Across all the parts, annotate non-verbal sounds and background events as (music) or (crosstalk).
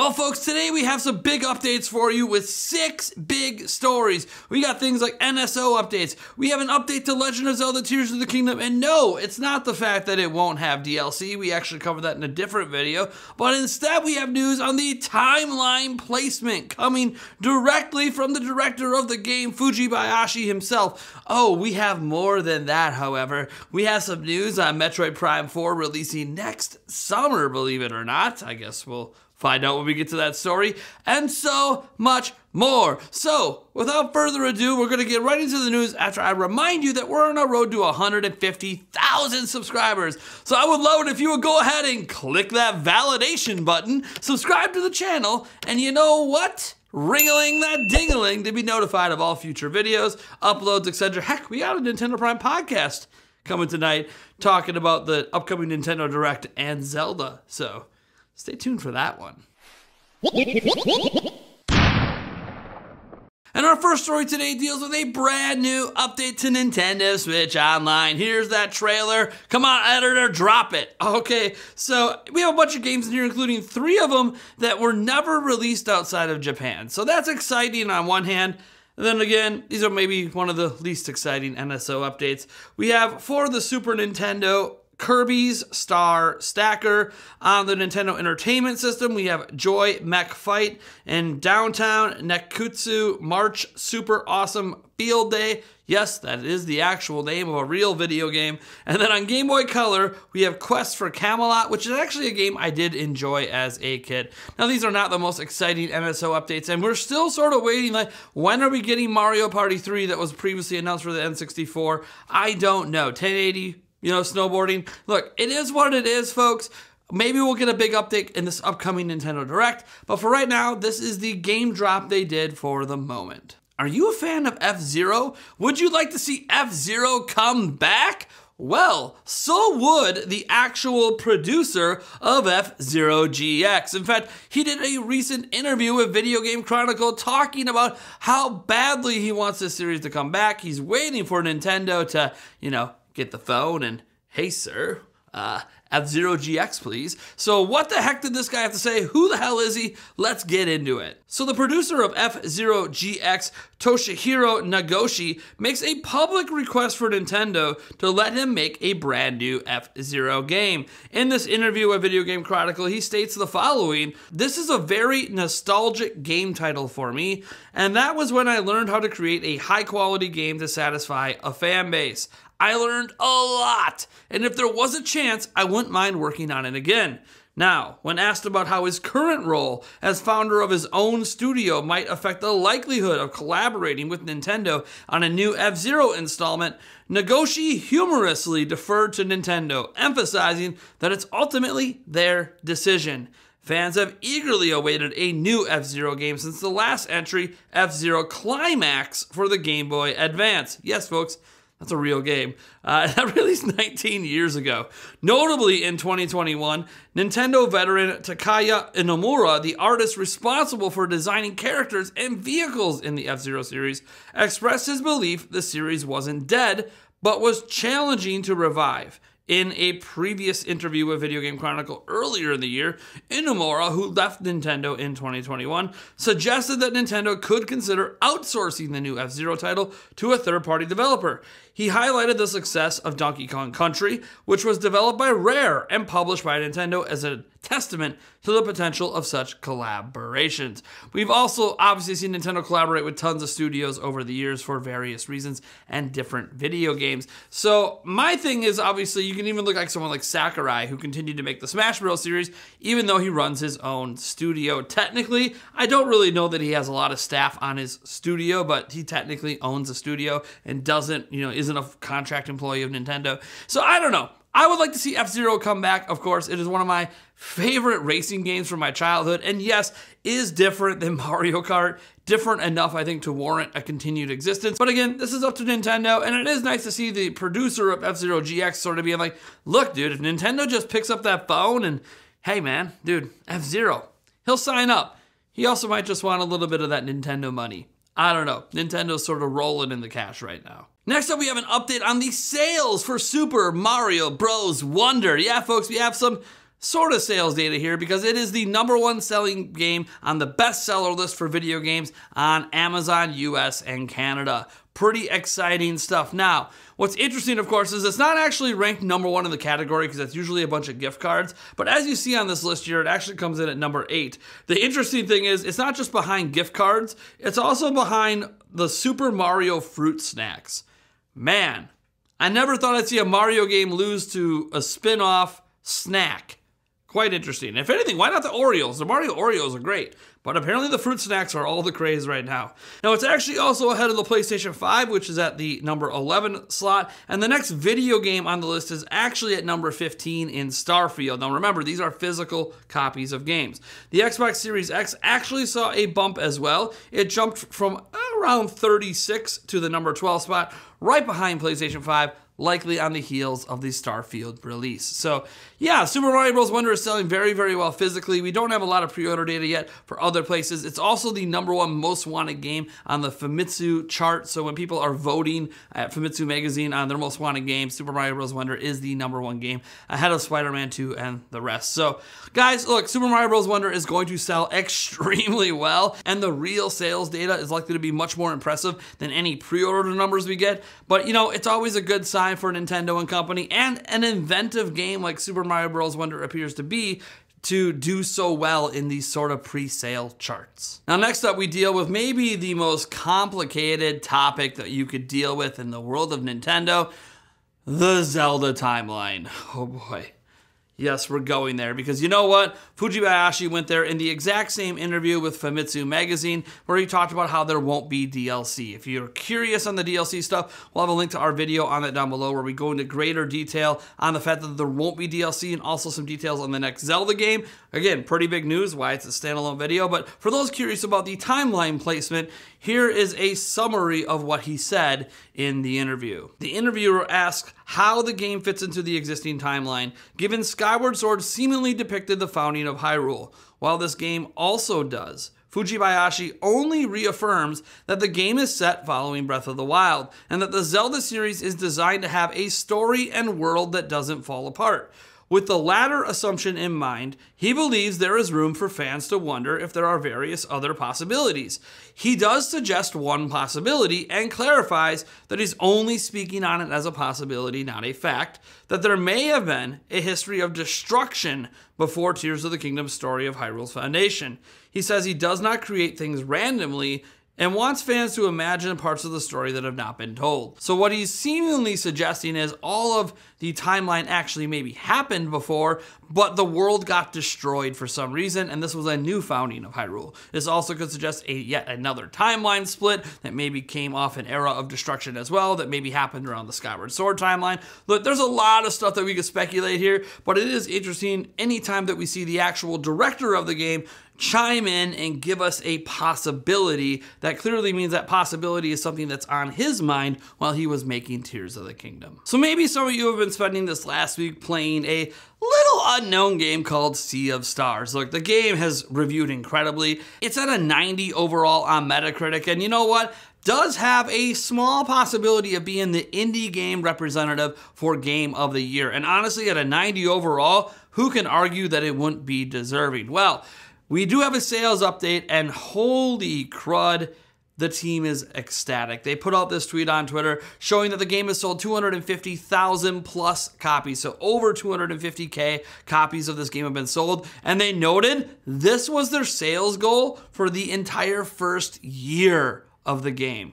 Well, folks, today we have some big updates for you with six big stories. We got things like NSO updates. We have an update to Legend of Zelda Tears of the Kingdom. And no, it's not the fact that it won't have DLC. We actually covered that in a different video. But instead, we have news on the timeline placement coming directly from the director of the game, Fujibayashi himself. Oh, we have more than that, however. We have some news on Metroid Prime 4 releasing next summer, believe it or not. I guess we'll Find out when we get to that story, and so much more. So, without further ado, we're going to get right into the news after I remind you that we're on our road to 150,000 subscribers. So, I would love it if you would go ahead and click that validation button, subscribe to the channel, and you know what? Ringling that dingaling to be notified of all future videos, uploads, etc. Heck, we got a Nintendo Prime podcast coming tonight talking about the upcoming Nintendo Direct and Zelda. So, Stay tuned for that one. And our first story today deals with a brand new update to Nintendo Switch Online. Here's that trailer. Come on, editor, drop it. Okay, so we have a bunch of games in here, including three of them that were never released outside of Japan. So that's exciting on one hand. And then again, these are maybe one of the least exciting NSO updates. We have for the Super Nintendo Kirby's Star Stacker. On the Nintendo Entertainment System, we have Joy Mech Fight and Downtown Nekketsu March Super Awesome Field Day. Yes, that is the actual name of a real video game. And then on Game Boy Color, we have Quest for Camelot, which is actually a game I did enjoy as a kid. Now, these are not the most exciting NSO updates, and we're still sort of waiting, like, when are we getting Mario Party 3 that was previously announced for the N64? I don't know. 1080 you know, snowboarding. Look, it is what it is, folks. Maybe we'll get a big update in this upcoming Nintendo Direct, but for right now, this is the game drop they did for the moment. Are you a fan of F Zero? Would you like to see F Zero come back? Well, so would the actual producer of F Zero GX. In fact, he did a recent interview with Video Game Chronicle talking about how badly he wants this series to come back. He's waiting for Nintendo to, you know, get the phone and, hey, sir, uh, F Zero GX, please. So, what the heck did this guy have to say? Who the hell is he? Let's get into it. So, the producer of F Zero GX, Toshihiro Nagoshi, makes a public request for Nintendo to let him make a brand new F Zero game. In this interview with Video Game Chronicle, he states the following This is a very nostalgic game title for me, and that was when I learned how to create a high quality game to satisfy a fan base. I learned a lot, and if there was a chance, I wouldn't mind working on it again. Now, when asked about how his current role as founder of his own studio might affect the likelihood of collaborating with Nintendo on a new F Zero installment, Nagoshi humorously deferred to Nintendo, emphasizing that it's ultimately their decision. Fans have eagerly awaited a new F Zero game since the last entry, F Zero Climax, for the Game Boy Advance. Yes, folks, that's a real game. Uh, (laughs) that released 19 years ago. Notably, in 2021, Nintendo veteran Takaya Imamura, the artist responsible for designing characters and vehicles in the F Zero series, expressed his belief the series wasn't dead, but was challenging to revive. In a previous interview with Video Game Chronicle earlier in the year, Imamura, who left Nintendo in 2021, suggested that Nintendo could consider outsourcing the new F Zero title to a third party developer. He highlighted the success of Donkey Kong Country, which was developed by Rare and published by Nintendo as a testament to the potential of such collaborations. We've also obviously seen Nintendo collaborate with tons of studios over the years for various reasons and different video games. So my thing is obviously you can even look like someone like Sakurai who continued to make the Smash Bros series even though he runs his own studio. Technically, I don't really know that he has a lot of staff on his studio, but he technically owns a studio and doesn't, you know, isn't a contract employee of Nintendo. So I don't know. I would like to see F Zero come back. Of course, it is one of my favorite racing games from my childhood. And yes, is different than (laughs) Mario Kart. Different enough, I think, to warrant a continued existence. But again, this is up to Nintendo. And it is nice to see the producer of F Zero GX sort of being like, look, dude, if Nintendo just picks up that phone and, hey, man, dude, F Zero, he'll sign up. He also might just want a little bit of that Nintendo money. I don't know. Nintendo's sort of rolling in the cash right now. Next up, we have an update on the sales for Super Mario Bros. Wonder. Yeah, folks, we have some sort of sales data here because it is the number one selling game on the bestseller list for video games on Amazon US and Canada. Pretty exciting stuff. Now, what's interesting, of course, is it's not actually ranked number one in the category because that's usually a bunch of gift cards. But as you see on this list here, it actually comes in at number eight. The interesting thing is, it's not just behind gift cards, it's also behind the Super Mario Fruit Snacks. Man, I never thought I'd see a Mario game lose to a spin off snack. Quite interesting. If anything, why not the Oreos? The Mario Oreos are great, but apparently the fruit snacks are all the craze right now. Now, it's actually also ahead of the PlayStation 5, which is at the number 11 slot, and the next video game on the list is actually at number 15 in Starfield. Now, remember, these are physical copies of games. The Xbox Series X actually saw a bump as well. It jumped from around 36 to the number 12 spot, right behind PlayStation 5 likely on the heels of the Starfield release. So, yeah, Super Mario Bros. Wonder is selling very, very well physically. We don't have a lot of pre order data yet for other places. It's also the number one most wanted game on the Famitsu chart. So, when people are voting at Famitsu Magazine on their most wanted game, Super Mario Bros. Wonder is the number one game ahead of Spider Man 2 and the rest. So, guys, look, Super Mario Bros. Wonder is going to sell (laughs) extremely well, and the real sales data is likely to be much more impressive than any pre order numbers we get. But, you know, it's always a good sign for Nintendo and company and an inventive game like Super Mario Bros. Wonder appears to be to do so well in these sort of pre-sale charts. Now next up we deal with maybe the most complicated topic that you could deal with in the world of Nintendo, the Zelda timeline. (laughs) Oh boy. Yes, we're going there because you know what? Fujibayashi went there in the exact same interview with Famitsu Magazine where he talked about how there won't be DLC. If you're curious on the DLC stuff, we'll have a link to our video on that down below where we go into greater detail on the fact that there won't be DLC and also some details on the next Zelda game. Again, pretty big news why it's a standalone video, but for those curious about the timeline placement, here is a summary of what he said in the interview. The interviewer asked how the game fits into the existing timeline, given Skyward Sword seemingly depicted the founding of Hyrule, while this game also does. Fujibayashi only reaffirms that the game is set following Breath of the Wild, and that the Zelda series is designed to have a story and world that doesn't fall apart. With the latter assumption in mind, he believes there is room for fans to wonder if there are various other possibilities. He does suggest one possibility and clarifies that he's only speaking on it as a possibility, not a fact, that there may have been a history of destruction before Tears of the Kingdom's story of Hyrule's foundation. He says he does not create things randomly and wants fans to imagine parts of the story that have not been told. So, what he's seemingly suggesting is all of the timeline actually maybe happened before, but the world got destroyed for some reason, and this was a new founding of Hyrule. This also could suggest a yet another timeline split that maybe came off an era of destruction as well, that maybe happened around the Skyward Sword timeline. Look, there's a lot of stuff that we could speculate here, but it is interesting anytime that we see the actual director of the game chime in and give us a possibility that clearly means that possibility is something that's on his mind while he was making Tears of the Kingdom. So maybe some of you have been spending this last week playing a little unknown game called Sea of Stars. Look, the game has reviewed incredibly. It's at a 90 overall on Metacritic, and you know what? does have a small possibility of being the indie game representative for Game of the Year. And honestly, at a 90 overall, who can argue that it wouldn't be deserving? Well, we do have a sales update, and holy crud, the team is ecstatic. They put out this tweet on Twitter showing that the game has sold 250,000 plus copies. So over 250K copies of this game have been sold. And they noted this was their sales goal for the entire first year of the game.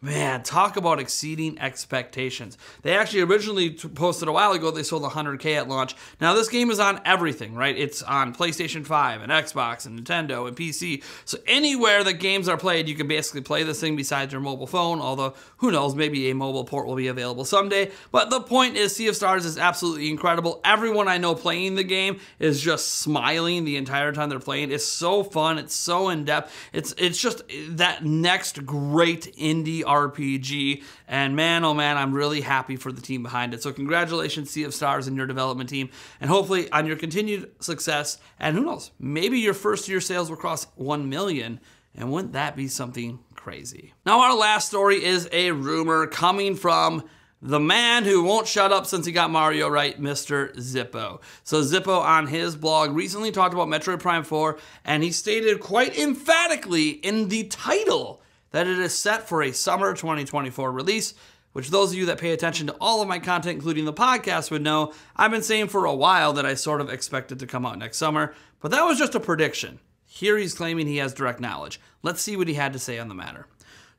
Man, talk about exceeding expectations. They actually originally posted a while ago they sold 100K at launch. Now, this game is on everything, right? It's on PlayStation 5 and Xbox and Nintendo and PC. So, anywhere that games are played, you can basically play this thing besides your mobile phone. Although, who knows, maybe a mobile port will be available someday. But the point is, Sea of Stars is absolutely incredible. Everyone I know playing the game is just smiling the entire time they're playing. It's so fun, it's so in depth. It's, it's just that next great indie RPG. And man, oh man, I'm really happy for the team behind it. So congratulations, Sea of Stars, and your development team. And hopefully on your continued success. And who knows, maybe your first year sales will cross 1 million. And wouldn't that be something crazy? Now, our last story is a rumor coming from the man who won't shut up since he got Mario right, Mr. Zippo. So, Zippo on his blog recently talked about Metroid Prime 4, and he stated quite emphatically in the title that it is set for a summer 2024 release. Which, those of you that pay attention to all of my content, including the podcast, would know I've been saying for a while that I sort of expected to come out next summer, but that was just a prediction. Here he's claiming he has direct knowledge. Let's see what he had to say on the matter.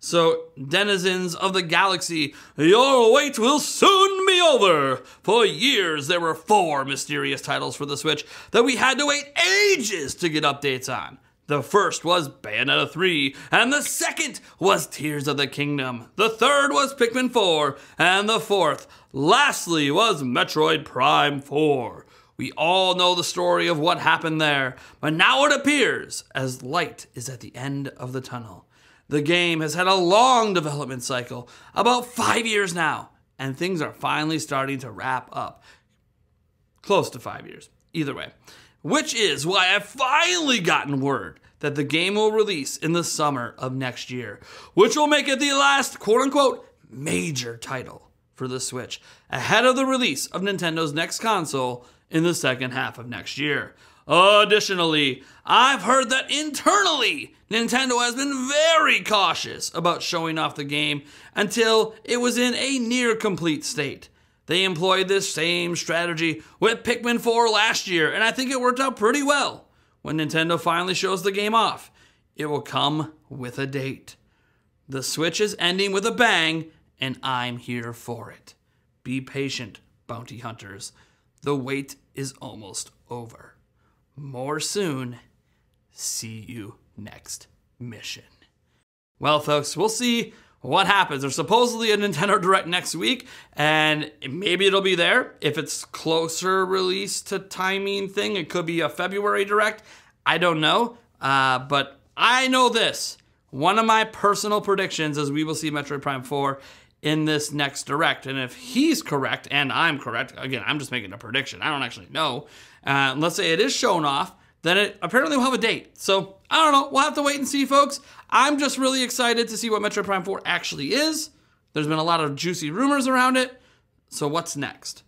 So, denizens of the galaxy, your wait will soon be over. For years, there were four mysterious titles for the Switch that we had to wait ages to get updates on. The first was Bayonetta 3, and the second was Tears of the Kingdom. The third was Pikmin 4, and the fourth, lastly, was Metroid Prime 4. We all know the story of what happened there, but now it appears as light is at the end of the tunnel. The game has had a long development cycle, about five years now, and things are finally starting to wrap up. Close to five years, either way. Which is why I've finally gotten word that the game will release in the summer of next year, which will make it the last quote unquote major title for the Switch, ahead of the release of Nintendo's next console in the second half of next year. Additionally, I've heard that internally, Nintendo has been very cautious about showing off the game until it was in a near complete state. They employed this same strategy with Pikmin 4 last year, and I think it worked out pretty well. When Nintendo finally shows the game off, it will come with a date. The Switch is ending with a bang, and I'm here for it. Be patient, bounty hunters. The wait is almost over. More soon. See you next mission. Well, folks, we'll see what happens. There's supposedly a Nintendo Direct next week, and maybe it'll be there. If it's closer release to timing thing, it could be a February Direct. I don't know. Uh, but I know this. One of my personal predictions is we will see Metroid Prime 4 in this next Direct. And if he's correct and I'm correct, again, I'm just making a prediction. I don't actually know. Uh, let's say it is shown off, then it apparently will have a date. So I don't know. We'll have to wait and see, folks. I'm just really excited to see what Metroid Prime 4 actually is. There's been a lot of juicy rumors around it. So what's next?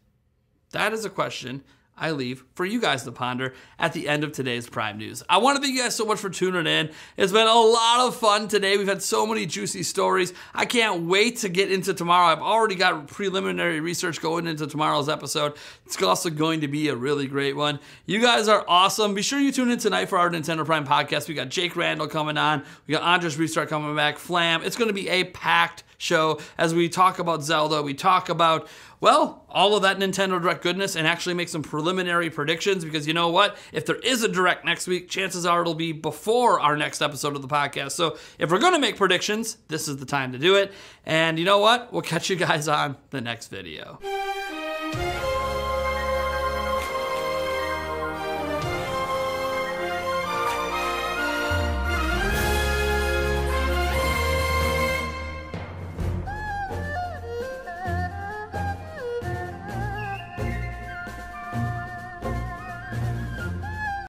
That is a question I leave for you guys to ponder at the end of today's Prime News. I want to thank you guys so much for tuning in. It's been a lot of fun today. We've had so many juicy stories. I can't wait to get into tomorrow. I've already got preliminary research going into tomorrow's episode. It's also going to be a really great one. You guys are awesome. Be sure you tune in tonight for our Nintendo Prime podcast. We got Jake Randall coming on. We got Andres Restart coming back. Flam. It's going to be a packed show as we talk about Zelda. We talk about well, all of that Nintendo Direct goodness and actually make some preliminary predictions because you know what? If there is a Direct next week, chances are it'll be before our next episode of the podcast. So if we're going to make predictions, this is the time to do it. And you know what? We'll catch you guys on the next video.